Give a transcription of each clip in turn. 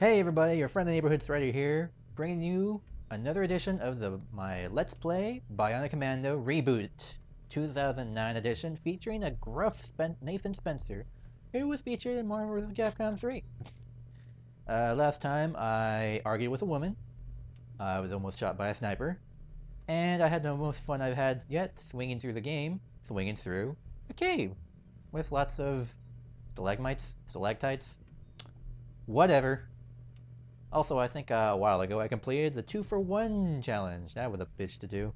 Hey everybody, your friendly neighborhood Strider here, bringing you another edition of the my Let's Play Bionic Commando Reboot 2009 edition featuring a gruff Spen Nathan Spencer, who was featured in Marvel vs. Capcom 3. Uh, last time I argued with a woman, I was almost shot by a sniper, and I had the most fun I've had yet swinging through the game, swinging through a cave with lots of stalagmites, stalactites, whatever. Also, I think uh, a while ago I completed the 2 for 1 challenge. That was a bitch to do.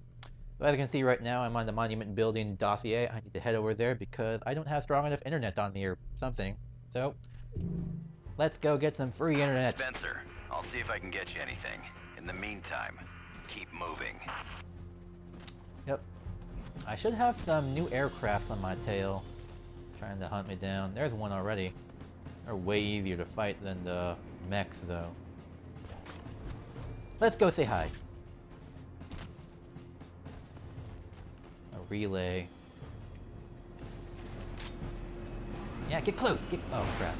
But as you can see right now, I'm on the Monument Building dossier. I need to head over there because I don't have strong enough internet on me or something. So, let's go get some free internet. Spencer, I'll see if I can get you anything. In the meantime, keep moving. Yep. I should have some new aircraft on my tail. Trying to hunt me down. There's one already. They're way easier to fight than the mechs, though. Let's go say hi. A relay. Yeah, get close! Get- oh crap.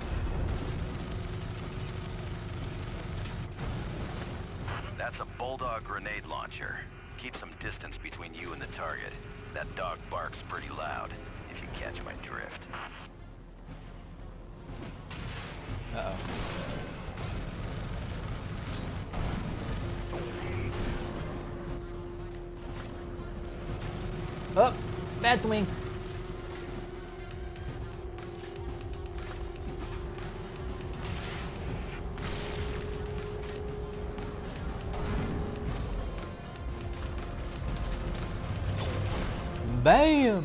That's a Bulldog grenade launcher. Keep some distance between you and the target. That dog barks pretty loud, if you catch my drift. Uh-oh. Oh! Bad swing! BAM!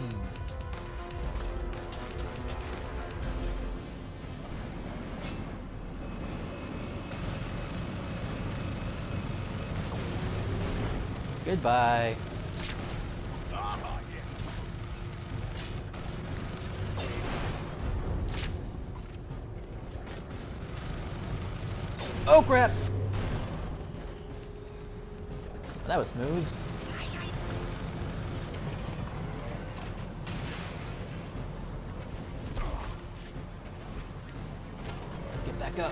Goodbye. Oh crap! That was smooth. Let's get back up.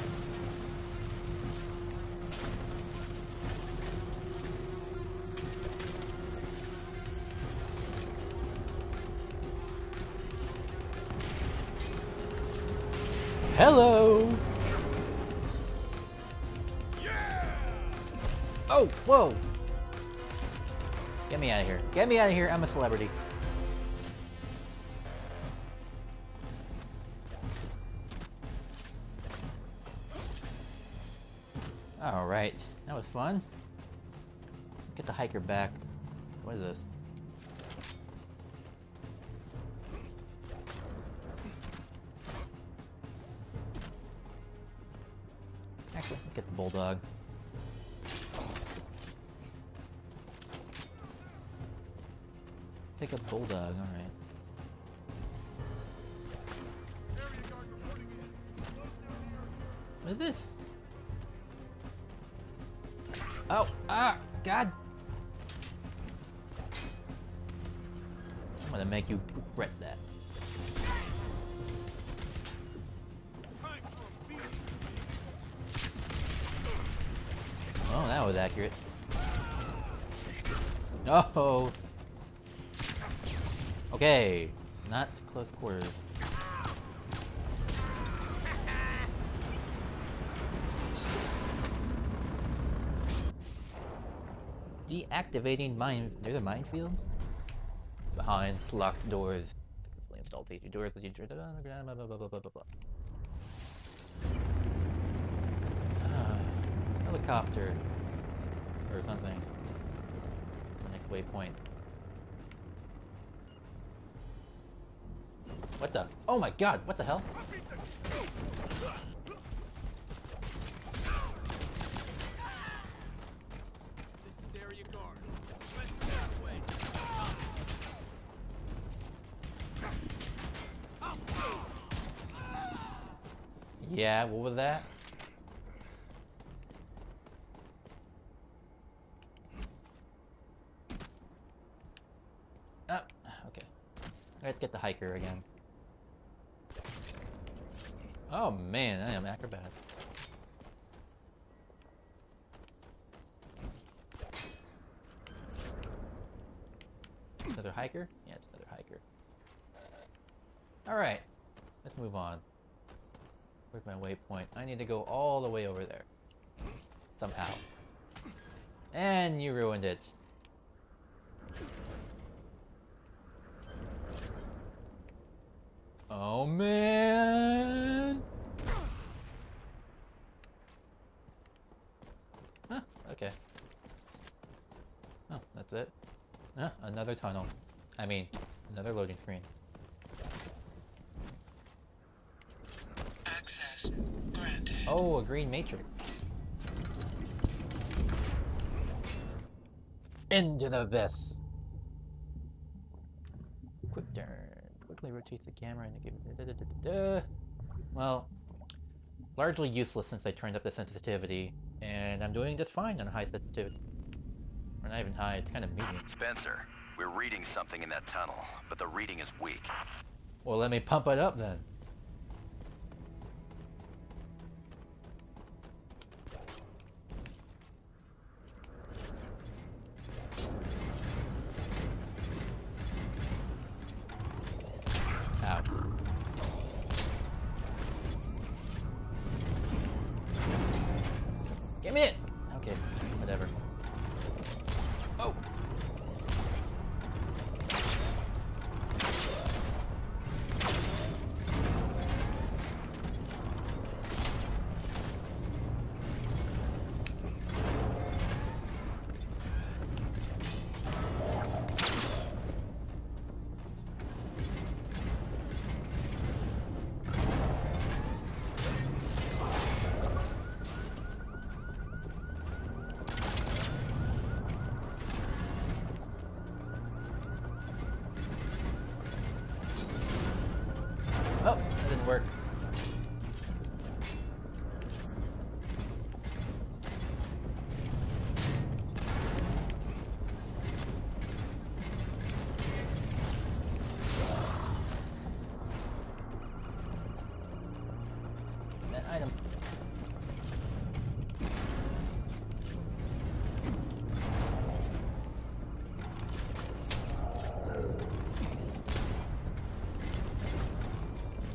Hello! Oh, whoa! Get me out of here. Get me out of here, I'm a celebrity. Alright, that was fun. Get the hiker back. What is this? Actually, let's get the bulldog. Pick up bulldog, alright. What is this? Oh, ah, God! I'm gonna make you regret that. Oh, that was accurate. Oh! Okay, not close quarters. Deactivating mine. There's a minefield? Behind locked doors. Successfully installed safety doors. Blah, blah, blah, blah, blah, blah. Ah, helicopter. Or something. The next waypoint. What the? Oh my god, what the hell? This is area guard. Spencer, that way. Yeah, what was that? Oh, okay. Let's get the hiker again. Oh man, I am acrobat. Another hiker? Yeah, it's another hiker. Alright, let's move on. Where's my waypoint? I need to go all the way over there. Somehow. And you ruined it. Loading screen. Access granted. Oh, a green matrix. Into the abyss. Quick turn. Quickly rotates the camera and give. Da, da, da, da, da. Well, largely useless since I turned up the sensitivity, and I'm doing just fine on high sensitivity. Or not even high, it's kind of medium. Spencer, we're reading something in that tunnel, but the reading is weak. Well, let me pump it up then.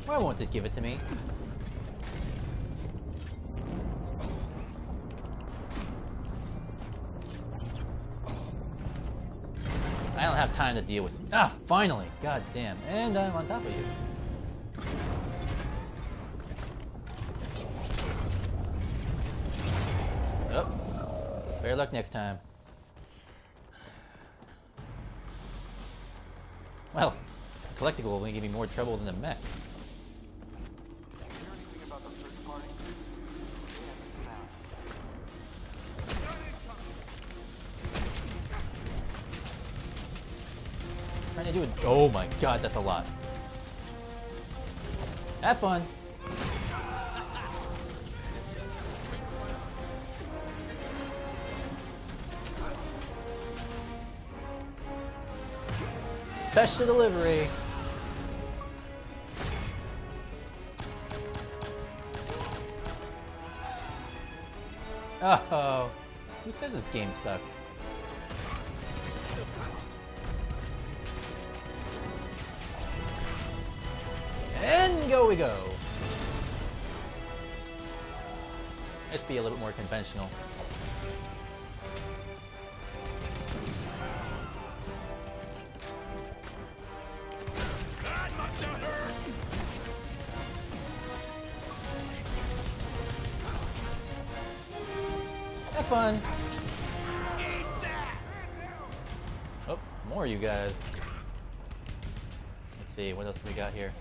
Why won't it give it to me? I don't have time to deal with Ah, finally! God damn. And I'm on top of you. Oh. Better luck next time. Well, collectible will give me more trouble than the mech. It. Oh my god, that's a lot. Have fun. Special delivery. Oh, who said this game sucks? We go. Let's be a little bit more conventional. Have fun. Oh, more you guys. Let's see, what else we got here?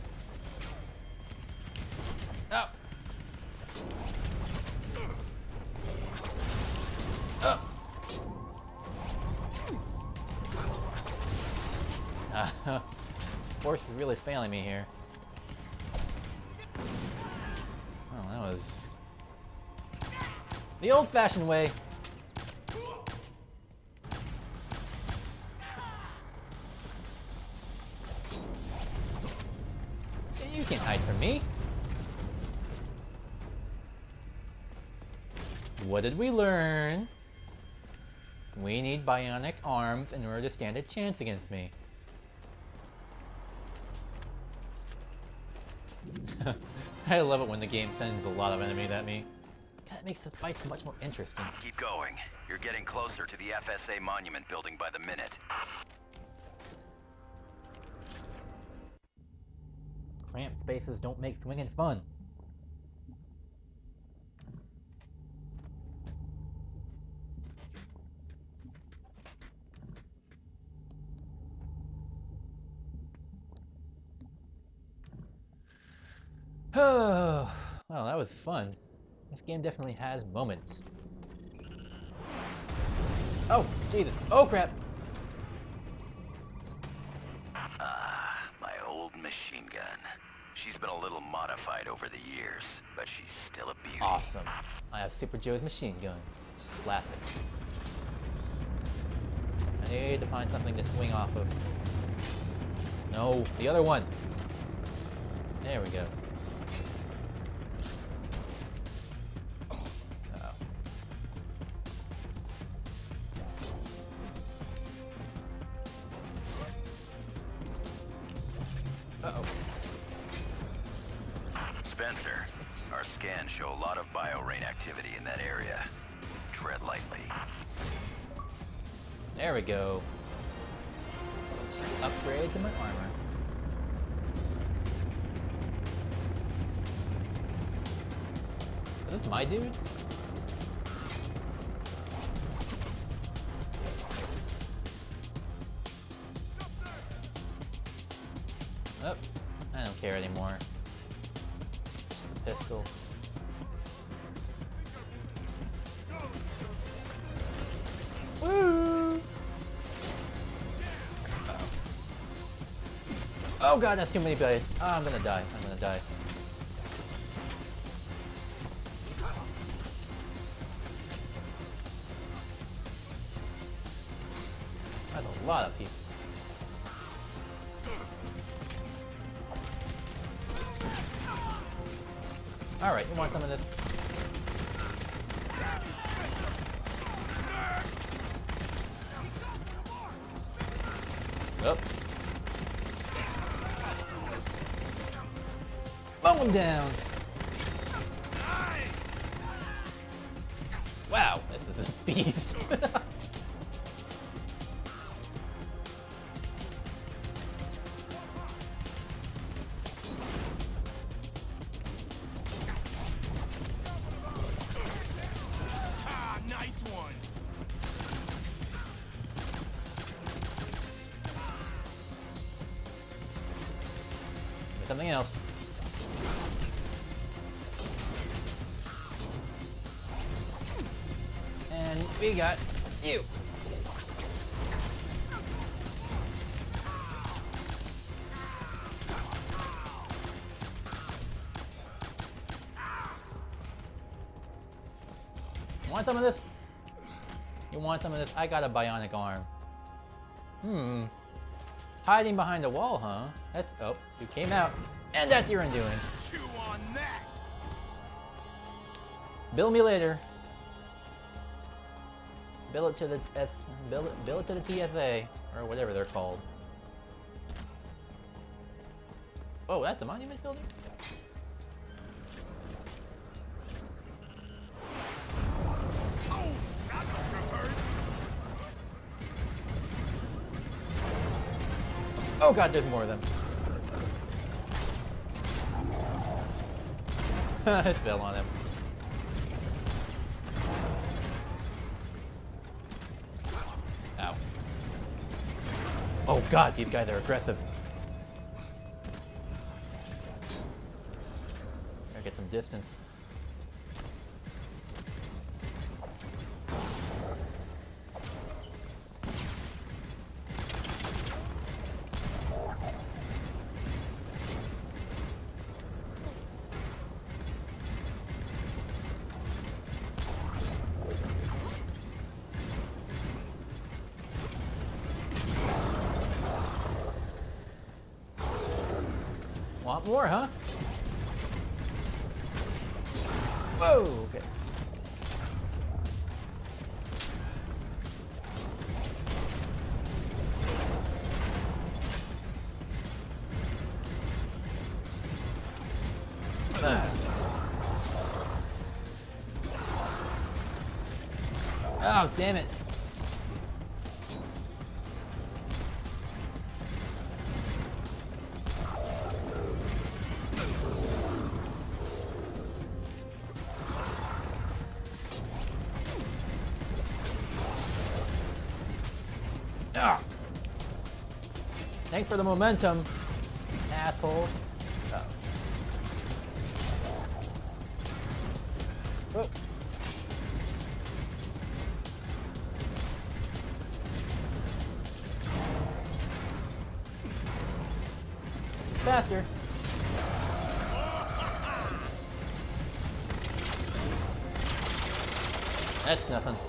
Uh, force is really failing me here. Oh, that was the old-fashioned way. You can't hide from me. What did we learn? We need bionic arms in order to stand a chance against me. I love it when the game sends a lot of enemies at me. That makes the fight much more interesting. Keep going. You're getting closer to the FSA monument building by the minute. Cramped spaces don't make swinging fun. Oh, well, that was fun. This game definitely has moments. Oh, Jesus. Oh, crap. Ah, my old machine gun. She's been a little modified over the years, but she's still a beauty. Awesome. I have Super Joe's machine gun. Classic. I need to find something to swing off of. No, the other one. There we go. Our scans show a lot of BioReign activity in that area. Tread lightly. There we go. Upgrade to my armor. Is this my dudes? Oh, I don't care anymore. Oh god, that's too many blades. Oh, I'm gonna die. I'm gonna die. Mow him down. Wow, this is a beast. we got you. Want some of this? You want some of this? I got a bionic arm. Hmm. Hiding behind a wall, huh? That's oh, you came out, and that's your undoing. Chew on that. Bill me later. Bill it to the S. Bill it, bill it to the TSA or whatever they're called. Oh, that's the monument building. Oh, god, there's more of them. it fell on him. Oh god, these guys are aggressive. Gotta get some distance. lot more, huh? Whoa, okay. Ah. Oh, damn it. For the momentum, asshole. Oh. Oh. Faster. That's nothing.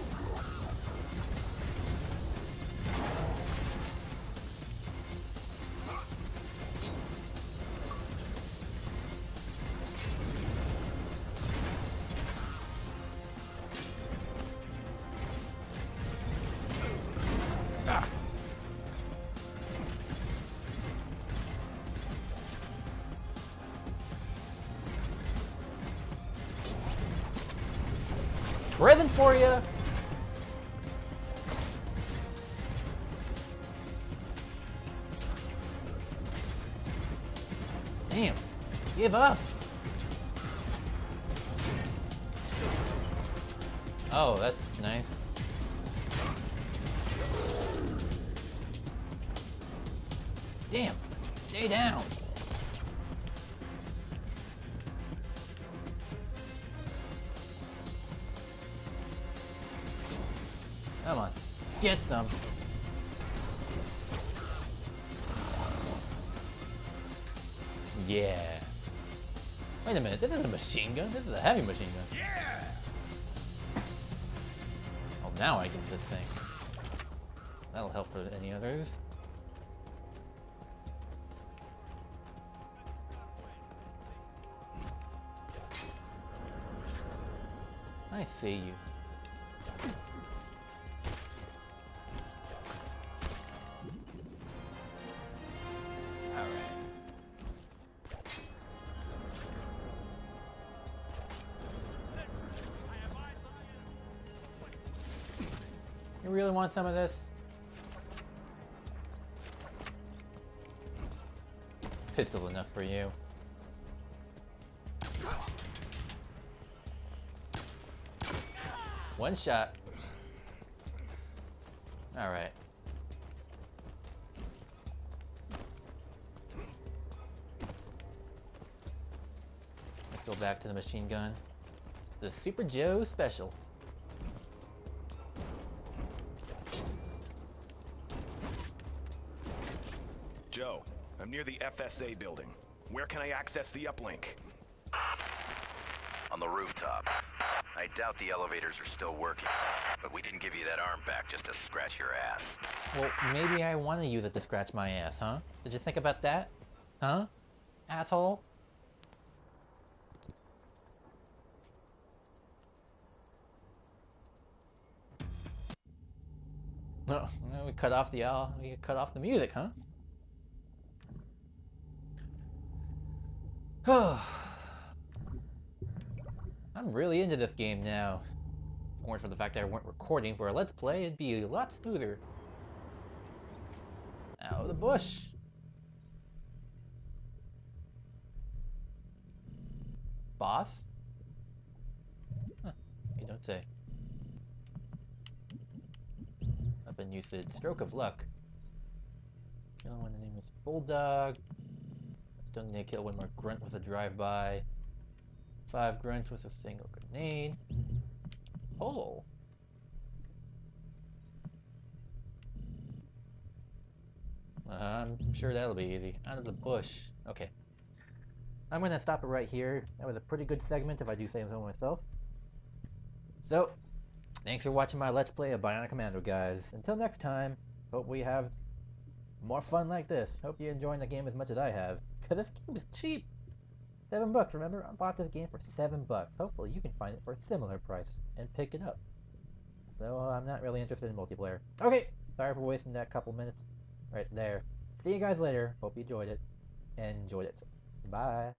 Driven for you. Damn. Give up. Oh, that's Come on. Get some. Yeah. Wait a minute, this is a machine gun? This is a heavy machine gun. Yeah! Oh, now I get this thing. That'll help for any others. I see you. You really want some of this? Pistol enough for you. One shot. Alright. Let's go back to the machine gun. The Super Joe Special. Joe, I'm near the FSA building. Where can I access the uplink? On the rooftop. I doubt the elevators are still working, but we didn't give you that arm back just to scratch your ass. Well, maybe I want to use it to scratch my ass, huh? Did you think about that? Huh? Asshole? No, no, we cut off the uh, we cut off the music, huh? I'm really into this game now. Weren't for the fact that I weren't recording for a Let's Play, it'd be a lot smoother. Out of the bush. Boss? Huh, you don't say. Weapon usage, stroke of luck. Kill one the name is Bulldog. Still need to kill one more grunt with a drive-by. Five grunts with a single grenade. Oh. I'm sure that'll be easy. Out of the bush. Okay. I'm gonna stop it right here. That was a pretty good segment if I do say so myself. So, thanks for watching my Let's Play of Bionic Commando, guys. Until next time, hope we have more fun like this. Hope you're enjoying the game as much as I have. Because this game is cheap. Seven bucks, remember? I bought this game for seven bucks. Hopefully you can find it for a similar price and pick it up. Though I'm not really interested in multiplayer. Okay, sorry for wasting that couple minutes right there. See you guys later. Hope you enjoyed it. Enjoyed it. Bye.